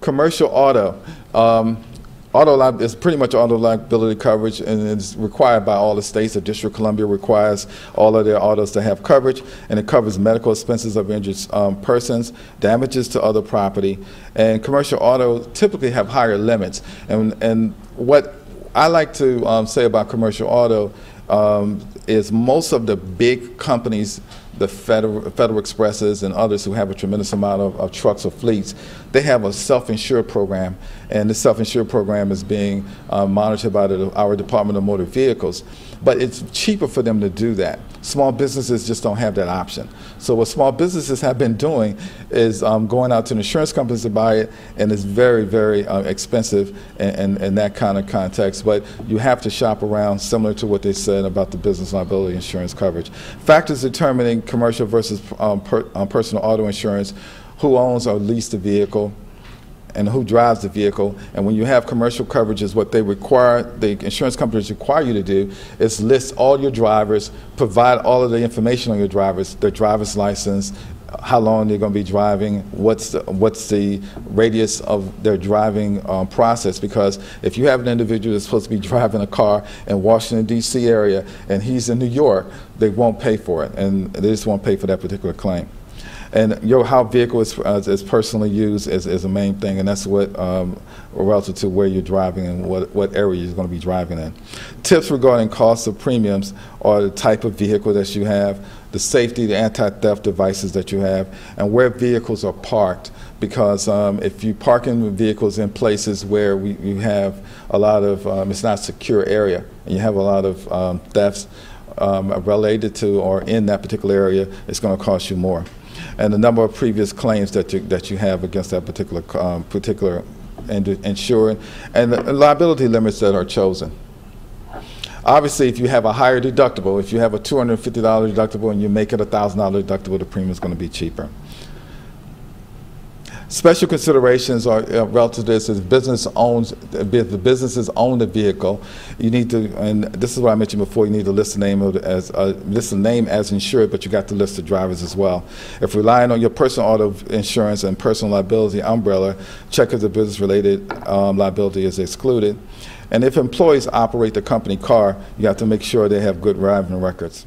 Commercial auto. Um, auto li- is pretty much auto liability coverage, and it's required by all the states. The District of Columbia requires all of their autos to have coverage, and it covers medical expenses of injured um, persons, damages to other property, and commercial auto typically have higher limits. And and what I like to um, say about commercial auto um, is most of the big companies the Federal, Federal Expresses and others who have a tremendous amount of, of trucks or fleets, they have a self-insured program, and the self-insured program is being uh, monitored by the, our Department of Motor Vehicles. But it's cheaper for them to do that. Small businesses just don't have that option. So what small businesses have been doing is um, going out to insurance companies to buy it, and it's very, very uh, expensive in, in, in, that kind of context. But you have to shop around, similar to what they said about the business liability insurance coverage. Factors determining commercial versus um, per, um, personal auto insurance, who owns or leases the vehicle, and who drives the vehicle. And when you have commercial coverages, what they require, the insurance companies require you to do is list all your drivers, provide all of the information on your drivers, their driver's license, how long they're going to be driving, what's the, what's the radius of their driving um, process. Because if you have an individual that's supposed to be driving a car in Washington, D.C. area, and he's in New York, they won't pay for it, and they just won't pay for that particular claim. And your how vehicle is, uh, is personally used is, is the main thing, and that's what um, relative to where you're driving and what, what area you're going to be driving in. Tips regarding costs of premiums are the type of vehicle that you have, the safety, the anti-theft devices that you have, and where vehicles are parked. Because um, if you park in vehicles in places where we, you have a lot of, um, it's not a secure area, and you have a lot of um, thefts um, related to or in that particular area, it's going to cost you more and the number of previous claims that you, that you have against that particular, um, particular insured, and the liability limits that are chosen. Obviously, if you have a higher deductible, if you have a $250 deductible and you make it a $1,000 deductible, the premium is going to be cheaper. Special considerations are uh, relative to this is business owns the businesses own the vehicle. You need to, and this is what I mentioned before. You need to list the name of as uh, list the name as insured, but you got to list the drivers as well. If relying on your personal auto insurance and personal liability umbrella, check if the business-related um, liability is excluded. And if employees operate the company car, you have to make sure they have good driving records.